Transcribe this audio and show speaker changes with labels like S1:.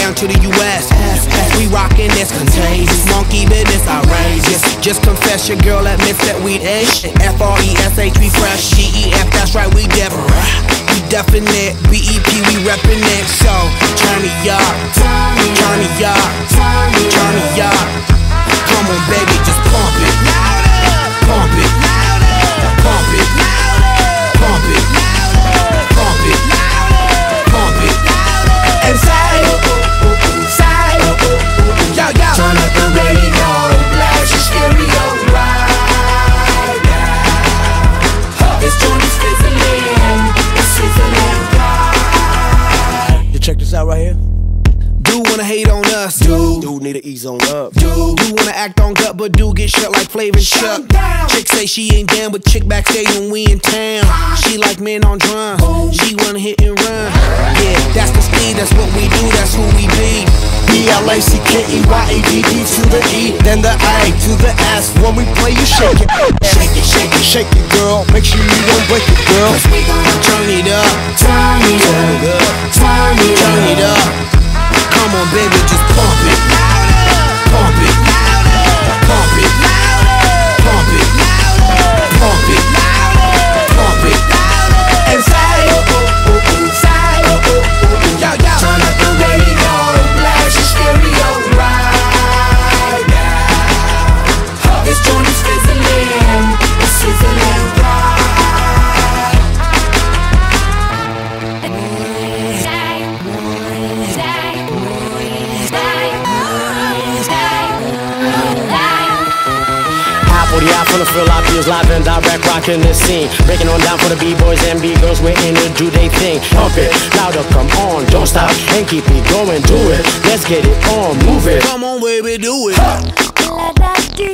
S1: down to the US. We rockin' that's contagious. Monkey business outrageous. Just confess your girl admits that we H. F R E S H we fresh. G E F that's right we def. We definite. B E P we reppin' it. So turn me up. Turn me up. Turn me up. Come on baby just hate on us.
S2: Dude, dude need to ease on up.
S1: Dude, do wanna act on gut, but do get shut like Flavor Chuck. Chick say she ain't down, but chick backstage when we in town. She like men on drums. She wanna hit and run. Yeah, that's the speed. That's what we do. That's who we be.
S2: B-L-A-C-K-E-Y-A-D-D to the E, then the A to the S. When we play, you shake it. Shake it, shake it, shake it, girl. Make sure you don't break it, girl.
S3: We gon'
S1: Turn it up.
S3: turn it
S1: Turn it
S3: up,
S1: up.
S3: turn it
S1: Turn it
S3: up.
S4: High for the eye full of feel I feels live and direct rocking the scene. Breaking on down for the B-boys and B-girls, we're in it, do they thing. Pump it, louder, come on, don't stop, and keep it going, do it. Let's get it on, move it.
S1: Come on, baby, do it.
S5: La da dee